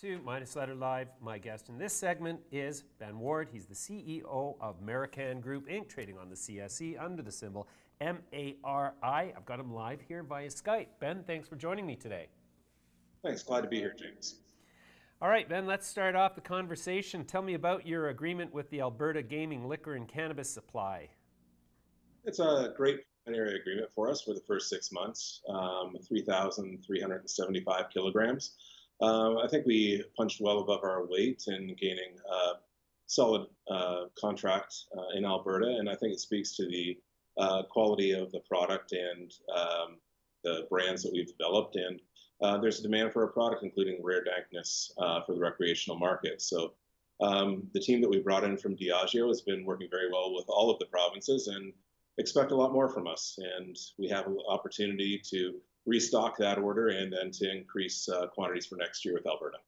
to Midas Letter Live. My guest in this segment is Ben Ward. He's the CEO of Maricann Group Inc., trading on the CSE under the symbol MARI. I've got him live here via Skype. Ben, thanks for joining me today. Thanks. Glad to be here, James. All right, Ben, let's start off the conversation. Tell me about your agreement with the Alberta Gaming Liquor and Cannabis Supply. It's a great area agreement for us for the first six months, um, 3,375 kilograms. Um, I think we punched well above our weight in gaining a solid uh, contract uh, in Alberta, and I think it speaks to the uh, quality of the product and um, the brands that we've developed. And uh, there's a demand for our product, including rare dankness uh, for the recreational market. So um, the team that we brought in from Diageo has been working very well with all of the provinces and expect a lot more from us. And we have an opportunity to restock that order and then to increase uh, quantities for next year with Alberta. Okay,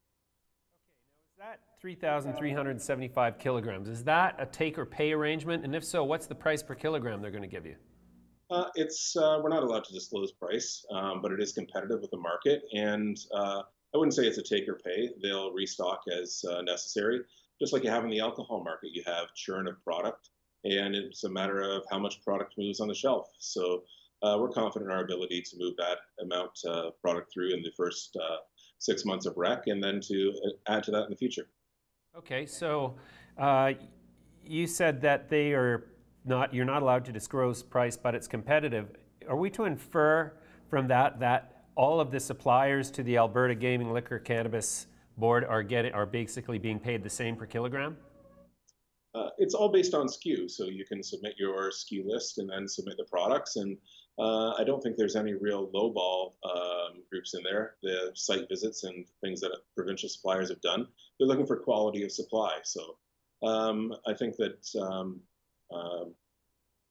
now is that 3,375 kilograms? Is that a take or pay arrangement? And if so, what's the price per kilogram they're going to give you? Uh, it's uh, we're not allowed to disclose price, um, but it is competitive with the market, and uh, I wouldn't say it's a take or pay. They'll restock as uh, necessary, just like you have in the alcohol market. You have churn of product, and it's a matter of how much product moves on the shelf. So uh, we're confident in our ability to move that amount of uh, product through in the first six months of rec, and then to add to that in the future. Okay, so you said that they are not you're not allowed to disclose price, but it's competitive. Are we to infer from that that all of the suppliers to the Alberta Gaming Liquor Cannabis Board are getting are basically being paid the same per kilogram? Uh, it's all based on SKU, so you can submit your SKU list and then submit the products. And uh, I don't think there's any real lowball um, groups in there. The site visits and things that provincial suppliers have done, they're looking for quality of supply. So um, I think that um, um,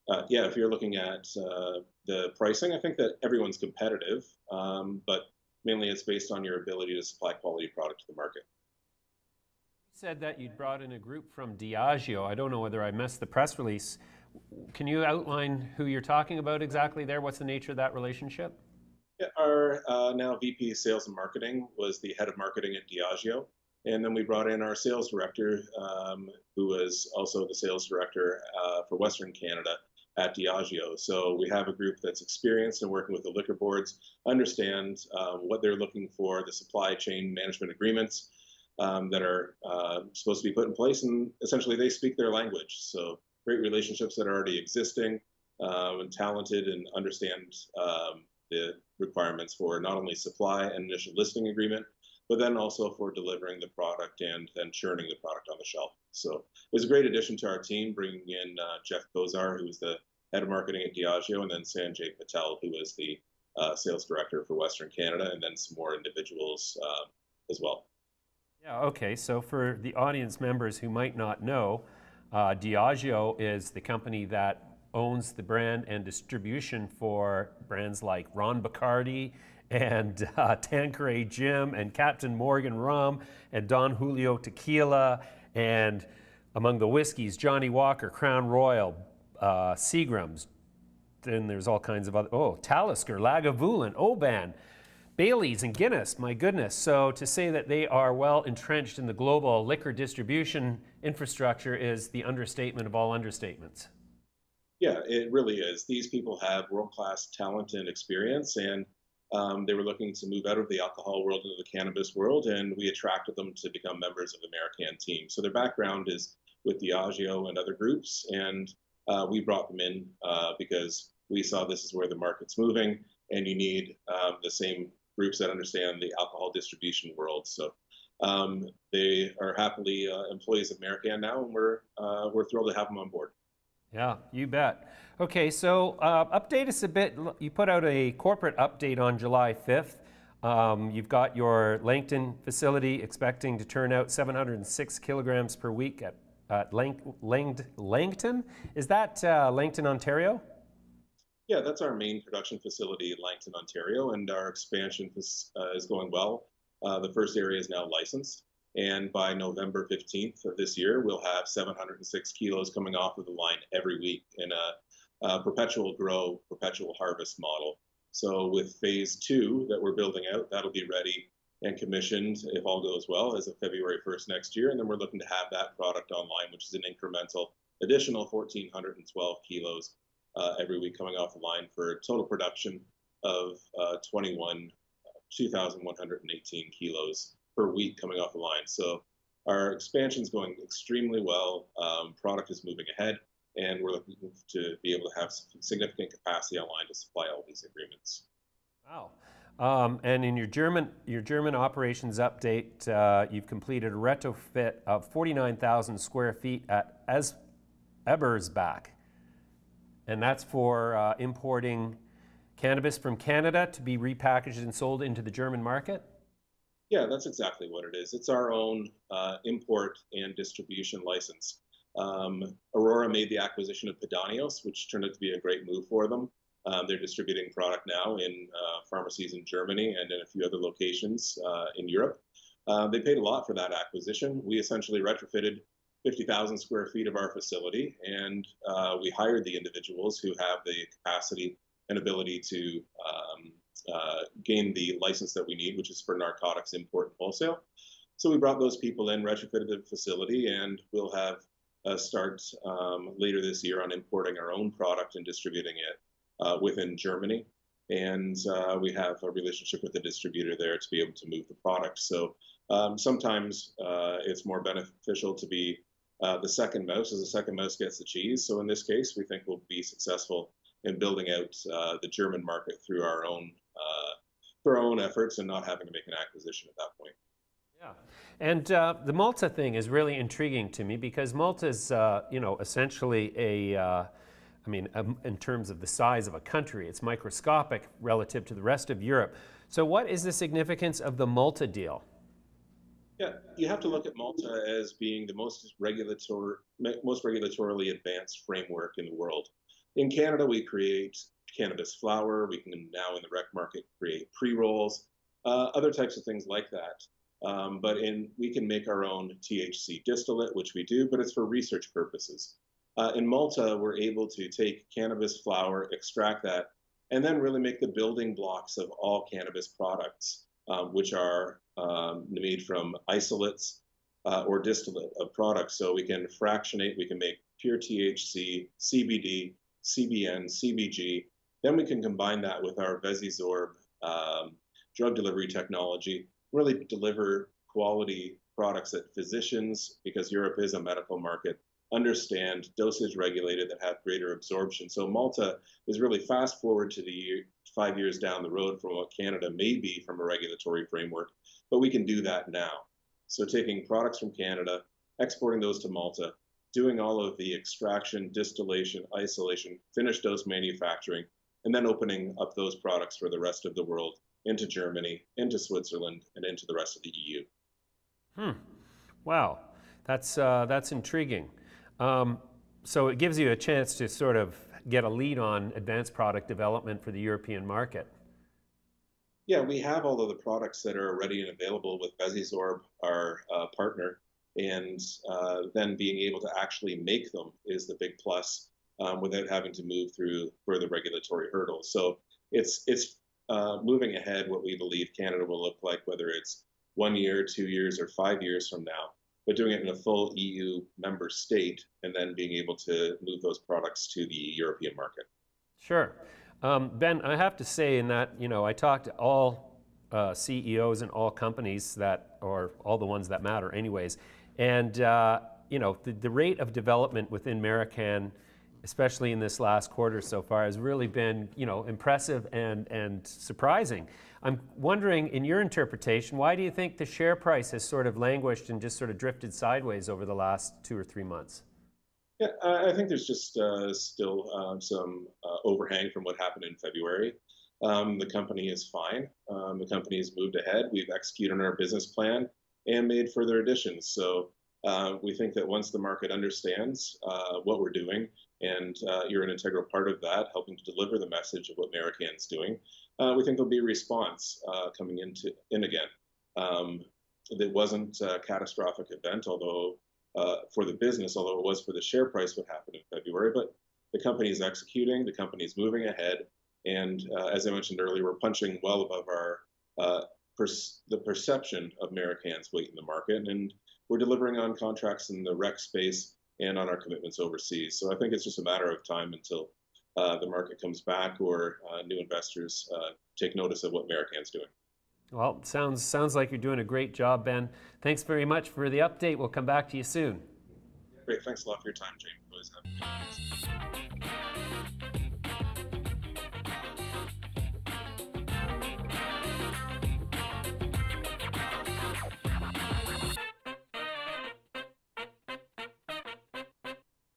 uh, yeah, if you're looking at uh, the pricing, I think that everyone's competitive, um, but mainly it's based on your ability to supply quality product to the market. You said that you'd brought in a group from Diageo. I don't know whether I missed the press release. Can you outline who you're talking about exactly there? What's the nature of that relationship? Yeah, our uh, now VP Sales and Marketing was the head of marketing at Diageo. And then we brought in our sales director, um, who was also the sales director uh, for Western Canada at Diageo. So we have a group that's experienced in working with the liquor boards, understand um, what they're looking for, the supply chain management agreements um, that are uh, supposed to be put in place, and essentially they speak their language. So great relationships that are already existing, um, and talented and understand um, the requirements for not only supply and initial listing agreement, but then also for delivering the product and then churning the product on the shelf. So it was a great addition to our team, bringing in uh, Jeff Bozar, who was the head of marketing at Diageo, and then Sanjay Patel, who was the uh, sales director for Western Canada, and then some more individuals uh, as well. Yeah, okay. So for the audience members who might not know, uh, Diageo is the company that owns the brand and distribution for brands like Ron Bacardi and uh, Tanqueray Jim and Captain Morgan Rum and Don Julio Tequila and among the whiskeys, Johnnie Walker, Crown Royal, uh, Seagram's. Then there's all kinds of other, oh, Talisker, Lagavulin, Oban, Bailey's, and Guinness. My goodness. So to say that they are well entrenched in the global liquor distribution infrastructure is the understatement of all understatements. Yeah, it really is. These people have world class talent and experience, and um, they were looking to move out of the alcohol world into the cannabis world, and we attracted them to become members of the Maricann team. So their background is with the Diageo and other groups, and uh, we brought them in uh, because we saw this is where the market's moving, and you need um, the same groups that understand the alcohol distribution world. So um, they are happily uh, employees of Maricann now, and we're uh, we're thrilled to have them on board. Yeah, you bet. Okay, so uh, update us a bit. You put out a corporate update on July 5th. Um, you've got your Langton facility expecting to turn out 706 kilograms per week at, Lang Lang Langton. Is that uh, Langton, Ontario? Yeah, that's our main production facility in Langton, Ontario, and our expansion is, uh, is going well. Uh, the first area is now licensed. And by November 15th of this year, we'll have 706 kilos coming off of the line every week in a, a perpetual grow, perpetual harvest model. So with phase two that we're building out, that'll be ready and commissioned, if all goes well, as of February 1st next year. And then we're looking to have that product online, which is an incremental additional 1,412 kilos every week coming off the line for total production of uh, 21, 2,118 kilos per week coming off the line. So our expansion is going extremely well. Um, product is moving ahead, and we're looking to be able to have significant capacity online to supply all these agreements. Wow. Um, and in your German your German operations update, uh, you've completed a retrofit of 49,000 square feet at es- Ebersbach, and that's for uh, importing cannabis from Canada to be repackaged and sold into the German market. Yeah, that's exactly what it is. It's our own uh, import and distribution license. Um, Aurora made the acquisition of Pedanios, which turned out to be a great move for them. Um, they're distributing product now in uh, pharmacies in Germany and in a few other locations uh, in Europe. Uh, they paid a lot for that acquisition. We essentially retrofitted 50,000 square feet of our facility, and uh, we hired the individuals who have the capacity and ability to um, uh, gain the license that we need, which is for narcotics import and wholesale. So we brought those people in, retrofitted the facility, and we'll have a start um, later this year on importing our own product and distributing it uh, within Germany. And uh, we have a relationship with the distributor there to be able to move the product. So um, sometimes uh, it's more beneficial to be uh, the second mouse, as the second mouse gets the cheese. So in this case, we think we'll be successful in building out uh, the German market through our own uh, through our own efforts and not having to make an acquisition at that point. Yeah, and uh, the Malta thing is really intriguing to me because Malta is, uh, you know, essentially a, I mean, um, in terms of the size of a country, it's microscopic relative to the rest of Europe. So, what is the significance of the Malta deal? Yeah, you have to look at Malta as being the most regulator, most regulatorily advanced framework in the world. In Canada, we create cannabis flower. We can now in the rec market create pre rolls, uh, other types of things like that. Um, but in we can make our own THC distillate, which we do, but it's for research purposes. Uh, in Malta, we're able to take cannabis flower, extract that, and then really make the building blocks of all cannabis products, um, which are um, made from isolates uh, or distillate of products. So we can fractionate, we can make pure THC, CBD, CBN, CBG. Then we can combine that with our VesiSorb um, drug delivery technology, really deliver quality products that physicians, because Europe is a medical market, understand dosage regulated that have greater absorption. So Malta is really fast forward to the year, five years down the road from what Canada may be from a regulatory framework, but we can do that now. So taking products from Canada, exporting those to Malta, doing all of the extraction, distillation, isolation, finished dose manufacturing, and then opening up those products for the rest of the world into Germany, into Switzerland, and into the rest of the EU. Hmm. Wow, that's uh, that's intriguing. Um, so it gives you a chance to sort of get a lead on advanced product development for the European market. Yeah, we have all of the products that are ready and available with VesiSorb, our uh, partner, and uh, then being able to actually make them is the big plus um, without having to move through further regulatory hurdles. So it's it's uh, moving ahead what we believe Canada will look like, whether it's one year, two years, or five years from now, but doing it in a full EU member state and then being able to move those products to the European market. Sure. Um, ben, I have to say in that, you know, I talked to all uh, CEOs in all companies that, or all the ones that matter anyways, and uh, you know, the, the, rate of development within Maricann, especially in this last quarter so far, has really been you know impressive and and surprising. I'm wondering, in your interpretation, why do you think the share price has sort of languished and just sort of drifted sideways over the last two or three months? Yeah, I think there's just uh, still um, some uh, overhang from what happened in February. Um, the company is fine. Um, the company has moved ahead. We've executed on our business plan and made further additions. So uh, we think that once the market understands uh, what we're doing, and uh, you're an integral part of that, helping to deliver the message of what Maricann's doing, uh, we think there'll be a response uh, coming into in again. Um, it wasn't a catastrophic event, although uh, for the business, although it was for the share price what happened in February, but the company is executing, the company is moving ahead, and as I mentioned earlier, we're punching well above our the perception of Maricann's weight in the market, and we're delivering on contracts in the rec space and on our commitments overseas. So I think it's just a matter of time until uh, the market comes back or uh, new investors uh, take notice of what Maricann's doing. Well, sounds sounds like you're doing a great job, Ben. Thanks very much for the update. We'll come back to you soon. Great. Thanks a lot for your time, James.